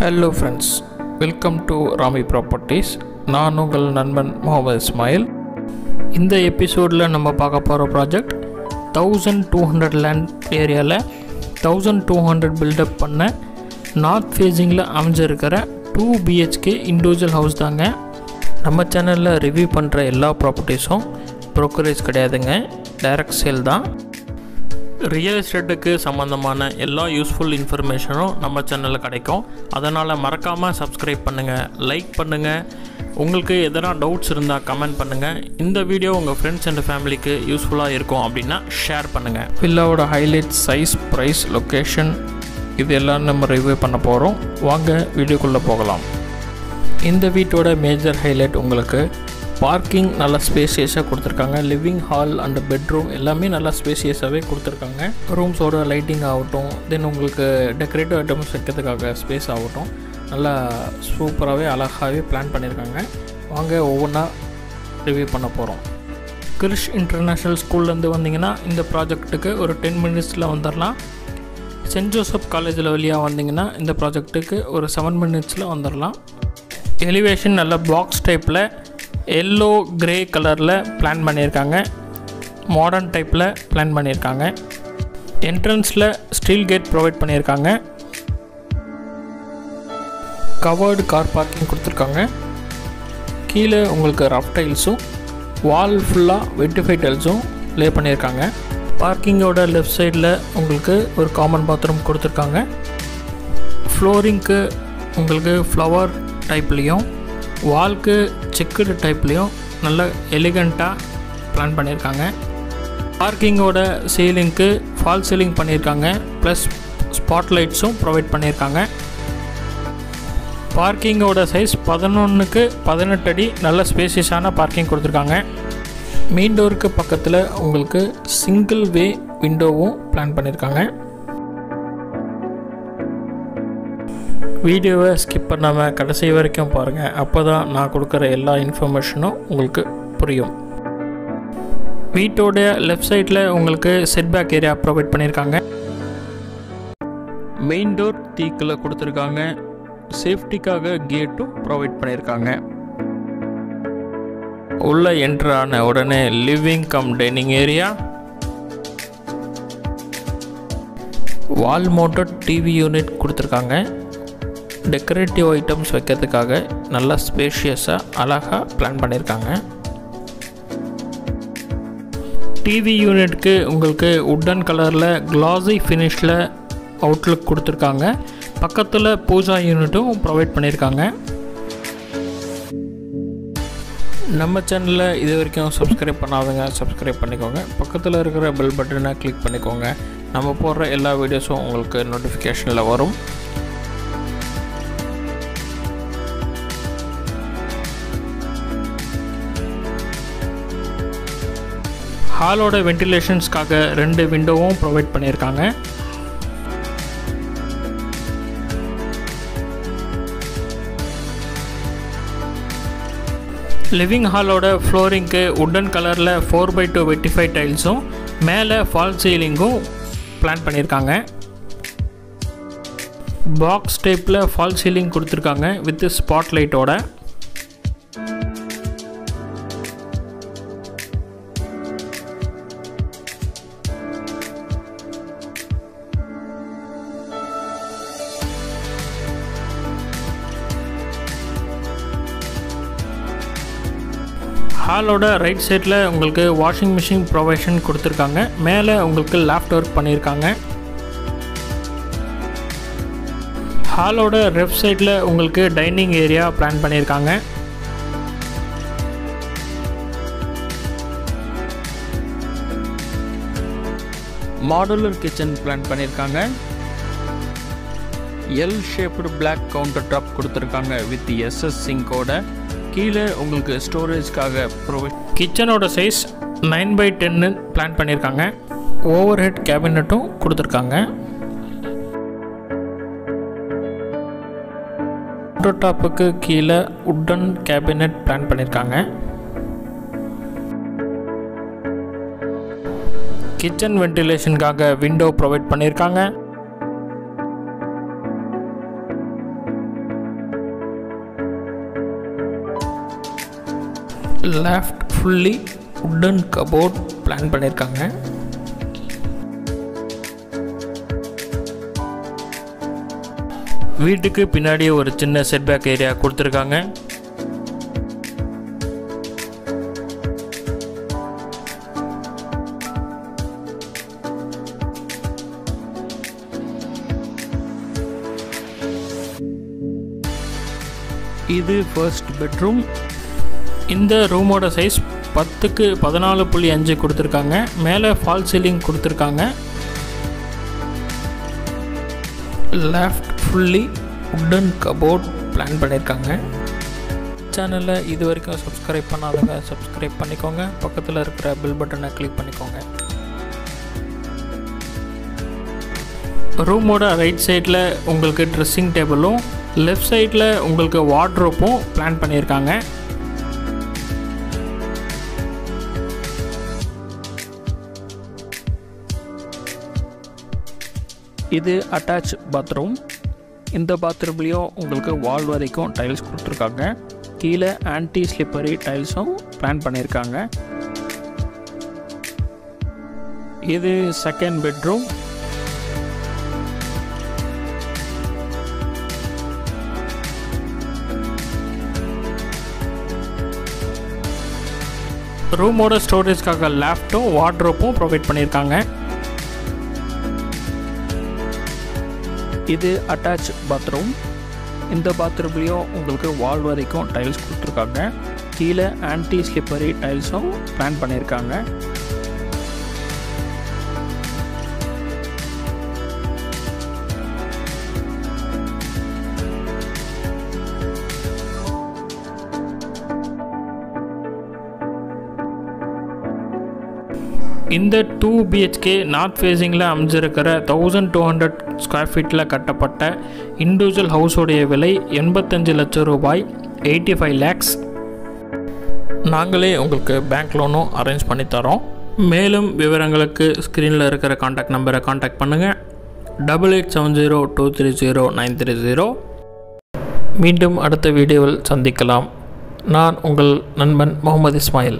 Hello friends welcome to Rami properties நான் உங்கள் நண்பன் முகமது இஸ்மாயில். இந்த எபிசோடில் நம்ம பார்க்க போகிற project thousand two hundred land ஏரியாவில் thousand two hundred build up north ஃபேஸிங்கில் அமைஞ்சிருக்கிற டூ பிஹெச்கே இண்டிவிஜுவல் ஹவுஸ் தாங்க. நம்ம சேனலில் ரிவ்யூ பண்ணுற எல்லா ப்ராப்பர்ட்டிஸும் ப்ரோக்கரேஜ் கிடையாதுங்க. டைரக்ட் சேல் தான். ரியல் எஸ்டேட்டுக்கு சம்மந்தமான எல்லா யூஸ்ஃபுல் இன்ஃபர்மேஷனும் நம்ம சேனலில் கிடைக்கும். அதனால் மறக்காமல் சப்ஸ்கிரைப் பண்ணுங்கள் லைக் பண்ணுங்கள் உங்களுக்கு எதனா டவுட்ஸ் இருந்தால் கமெண்ட் பண்ணுங்கள் இந்த வீடியோ உங்கள் ஃப்ரெண்ட்ஸ் அண்ட் ஃபேமிலிக்கு யூஸ்ஃபுல்லாக இருக்கும் அப்படின்னா ஷேர் பண்ணுங்கள் வில்லாவோட ஹைலைட் சைஸ் ப்ரைஸ் லொக்கேஷன் இது எல்லாம் நம்ம ரிவ்யூ பண்ண போகிறோம் வாங்க வீடியோக்குள்ளே போகலாம். இந்த வீட்டோட மேஜர் ஹைலைட் உங்களுக்கு பார்க்கிங் நல்லா ஸ்பேசியஸாக கொடுத்துருக்காங்க. லிவிங் ஹால் அண்ட் பெட்ரூம் எல்லாமே நல்லா ஸ்பேசியஸாகவே கொடுத்துருக்காங்க. ரூம்ஸோட லைட்டிங் ஆகட்டும் தென் உங்களுக்கு டெக்கரேட்டிவ் ஐட்டம்ஸ் வைக்கிறதுக்காக ஸ்பேஸ் ஆகட்டும். நல்லா சூப்பராகவே அழகாகவே பிளான் பண்ணியிருக்காங்க. வாங்க ஒவ்வொன்றா ரிவ்யூ பண்ண போகிறோம் கிரிஷ் இன்டர்நேஷ்னல் ஸ்கூல்லேருந்து வந்தீங்கன்னா இந்த ப்ராஜெக்ட்டுக்கு ஒரு டென் மினிட்ஸில் வந்துடலாம். சென்ட் ஜோசப் காலேஜில் வழியாக வந்தீங்கன்னா இந்த ப்ராஜெக்ட்டுக்கு ஒரு செவன் மினிட்ஸில் வந்துடலாம். எலிவேஷன் நல்ல பாக்ஸ் டைப்பில் எல்லோ கிரே கலரில் பிளான் பண்ணியிருக்காங்க. மாடர்ன் டைப்பில் பிளான் பண்ணியிருக்காங்க. என்ட்ரன்ஸில் ஸ்டீல் கேட் ப்ரொவைட் பண்ணியிருக்காங்க. கவர்டு கார் பார்க்கிங் கொடுத்துருக்காங்க. கீழே உங்களுக்கு ரஃப் டைல்ஸும் வால் ஃபுல்லாக வெட்டிஃபை டைல்ஸும் லே பண்ணியிருக்காங்க. பார்க்கிங்கோட லெஃப்ட் சைடில் உங்களுக்கு ஒரு காமன் பாத்ரூம் கொடுத்துருக்காங்க. ஃப்ளோரிங்க்கு உங்களுக்கு ஃப்ளவர் டைப்லேயும் வால்க்கு செக்குடு டைப்லேயும் நல்ல எலிகண்ட்டாக பிளான் பண்ணியிருக்காங்க பார்க்கிங்கோட சீலிங்க்கு ஃபால் சீலிங் பண்ணியிருக்காங்க ப்ளஸ் ஸ்பாட் லைட்ஸும் ப்ரொவைட் பண்ணியிருக்காங்க பார்க்கிங்கோட சைஸ் பதினொன்றுக்கு பதினெட்டு அடி நல்ல ஸ்பேசியஸான பார்க்கிங் கொடுத்துருக்காங்க. மெயின் டோருக்கு பக்கத்தில் உங்களுக்கு சிங்கிள் வே விண்டோவும் பிளான் பண்ணியிருக்காங்க வீடியோவை ஸ்கிப் பண்ணாமல் கடைசி வரைக்கும் பாருங்கள் அப்போ தான் நான் கொடுக்குற எல்லா இன்ஃபர்மேஷனும் உங்களுக்கு புரியும். வீட்டோடைய லெஃப்ட் சைடில் உங்களுக்கு செட்பேக் ஏரியா ப்ரொவைட் பண்ணியிருக்காங்க மெயின் டோர் தீக்கில் கொடுத்துருக்காங்க. சேஃப்டிக்காக கேட்டும் ப்ரொவைட் பண்ணியிருக்காங்க உள்ள என்ட்ரு ஆன உடனே living cum dining area wall mounted TV unit கொடுத்துருக்காங்க. டெக்கரேட்டிவ் ஐட்டம்ஸ் வைக்கிறதுக்காக நல்லா ஸ்பேஷியஸாக அழகாக பிளான் பண்ணியிருக்காங்க. டிவி யூனிட்க்கு உங்களுக்கு உட்டன் கலரில் கிளாஸி ஃபினிஷில் அவுட்லுக் கொடுத்துருக்காங்க. பக்கத்தில் பூஜா யூனிட்டும் ப்ரொவைட் பண்ணியிருக்காங்க. நம்ம சேனலில் இது வரைக்கும் சப்ஸ்கிரைப் பண்ணாதவங்க சப்ஸ்கிரைப் பண்ணிக்கோங்க. பக்கத்தில் இருக்கிற பெல் பட்டனை கிளிக் பண்ணிக்கோங்க. நம்ம போடுற எல்லா வீடியோஸும் உங்களுக்கு நோட்டிஃபிகேஷனில் வரும். ஹாலோட வென்டிலேஷன்ஸ்க்காக ரெண்டு விண்டோவும் ப்ரொவைட் பண்ணியிருக்காங்க. லிவிங் ஹாலோட ஃப்ளோரிங்க்கு உட்டன் கலரில் ஃபோர் பை டூ வெட்டிஃபை டைல்ஸும் மேலே ஃபால் சீலிங்கும் பிளான் பண்ணியிருக்காங்க. பாக்ஸ் டைப்பில் ஃபால் சீலிங் கொடுத்துருக்காங்க வித் ஸ்பாட் லைட்டோட ஹாலோட ரைட் சைடில் உங்களுக்கு வாஷிங் மிஷின் ப்ரொவைஷன் கொடுத்துருக்காங்க. மேலே உங்களுக்கு லேப்ட் ஒர்க் பண்ணியிருக்காங்க. ஹாலோட லெஃப்ட் சைடில் உங்களுக்கு டைனிங் ஏரியா பிளான் பண்ணியிருக்காங்க. மாடுலர் கிச்சன் பிளான் பண்ணியிருக்காங்க. L shaped black counter top கொடுத்துருக்காங்க வித் எஸ்எஸ் சிங்கோட கீழே உங்களுக்கு ஸ்டோரேஜ்க்காக ப்ரொவைட் கிச்சனோட சைஸ் நைன் பை டென்னு பிளான் பண்ணியிருக்காங்க. ஓவர் ஹெட் கேபினட்டும் கொடுத்துருக்காங்க. டாப்புக்கு கீழே உட்டன் கேபினட் பிளான் பண்ணியிருக்காங்க. கிச்சன் வென்டிலேஷனுக்காக விண்டோ ப்ரொவைட் பண்ணியிருக்காங்க. Left fully wooden cupboard plan பண்ணியிருக்காங்க வீட்டுக்கு பின்னாடி ஒரு சின்ன செட்பேக் ஏரியா கொடுத்துருக்காங்க. இது ஃபர்ஸ்ட் பெட்ரூம் இந்த ரூமோட சைஸ் பத்துக்கு பதினாலு புள்ளி அஞ்சு கொடுத்துருக்காங்க. மேலே ஃபால் சீலிங் கொடுத்துருக்காங்க. Left fully wooden cupboard plan பண்ணியிருக்காங்க சேனலை இது வரைக்கும் சப்ஸ்கிரைப் பண்ணாதவங்க சப்ஸ்கிரைப் பண்ணிக்கோங்க. பக்கத்தில் இருக்கிற பில் பட்டனை கிளிக் பண்ணிக்கோங்க. ரூமோட ரைட் சைடில் உங்களுக்கு ட்ரெஸ்ஸிங் டேபிளும் லெஃப்ட் சைடில் உங்களுக்கு வார்ட்ரோப்பும் பிளான் பண்ணியிருக்காங்க இது அட்டாச் பாத்ரூம் இந்த பாத்ரூம்லேயும் உங்களுக்கு வால் வரைக்கும் டைல்ஸ் கொடுத்துருக்காங்க. கீழே ஆன்டி ஸ்லிப்பரி டைல்ஸும் பிளான் பண்ணியிருக்காங்க இது செகண்ட் பெட்ரூம் ரூமோட ஸ்டோரேஜ்க்காக லேப்டும் வார்ட்ரோப்பும் ப்ரொவைட் பண்ணியிருக்காங்க இது அட்டாச் பாத்ரூம் இந்த பாத்ரூம்லேயும் உங்களுக்கு வால் வரைக்கும் டைல்ஸ் கொடுத்துருக்காங்க. கீழே ஆன்டி ஸ்லிப்பரி டைல்ஸும் பிளான் பண்ணியிருக்காங்க. இந்த டூ பிஹெச்கே நார்த் ஃபேஸிங்கில் அமைஞ்சிருக்கிற தௌசண்ட் டூ ஹண்ட்ரட் ஸ்கொயர் ஃபீட்டில் கட்டப்பட்ட இண்டிவிஜுவல் ஹவுஸோடைய விலை எண்பத்தஞ்சு லட்சம் ரூபாய் எயிட்டி ஃபைவ் லேக்ஸ் நாங்களே உங்களுக்கு பேங்க் லோனும் அரேஞ்ச் பண்ணி தரோம். மேலும் விவரங்களுக்கு ஸ்க்ரீனில் இருக்கிற காண்டாக்ட் நம்பரை காண்டாக்ட் பண்ணுங்கள் double eight seven zero two three zero nine three zero மீண்டும் அடுத்த வீடியோவில் சந்திக்கலாம். நான் உங்கள் நண்பன் முகமது இஸ்மாயில்.